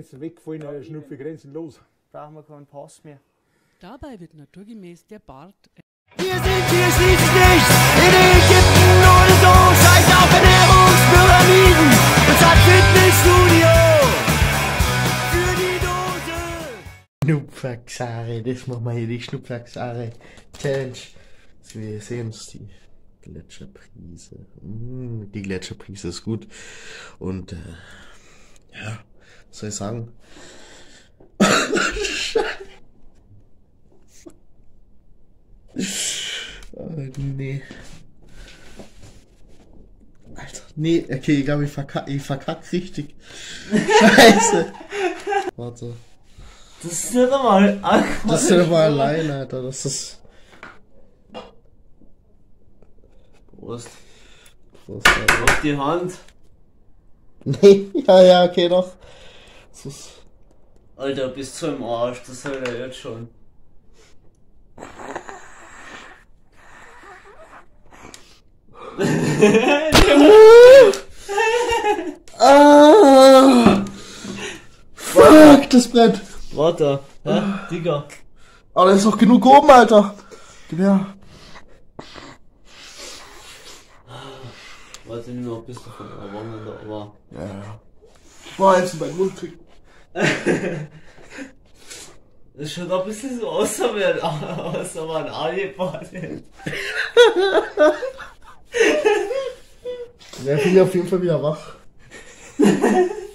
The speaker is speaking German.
Grenzen weggefallen, äh, Schnupfe grenzenlos. Brauchen wir keinen Pass mehr. Dabei wird naturgemäß der Bart Wir sind hier schließlich nicht in Ägypten oder so. Scheiß auf Ernährungspyramiden und hat Fitnessstudio für die Dose. Schnupfwachsare, das machen wir hier, die Schnupfwachsare Challenge. Wir sehen uns die Gletscherprise. Mm, die Gletscherprise ist gut. Und, äh, ja, soll ich sagen? oh, nee. Alter, nee, okay, ich glaube, ich verkack, ich verkack richtig. Scheiße. Warte. Das ist nicht einmal Das ist ja mal allein, Alter. Das ist. Prost. Prost, Alter. Auf die Hand. Nee, ja, ja, okay, doch. Das ist. Alter, bist du im Arsch, das soll er jetzt schon. Ah! Fuck, das brennt. Warte, hä? Digga. Aber da ist noch genug oben, Alter. Gib her. Warte nur noch ein bisschen von der Wange da, aber. Ja, ja. Boah, jetzt in meinen Mund kriegen. Das schaut ein bisschen so aus, als wäre ein Alibade. Der bin auf jeden Fall wieder wach.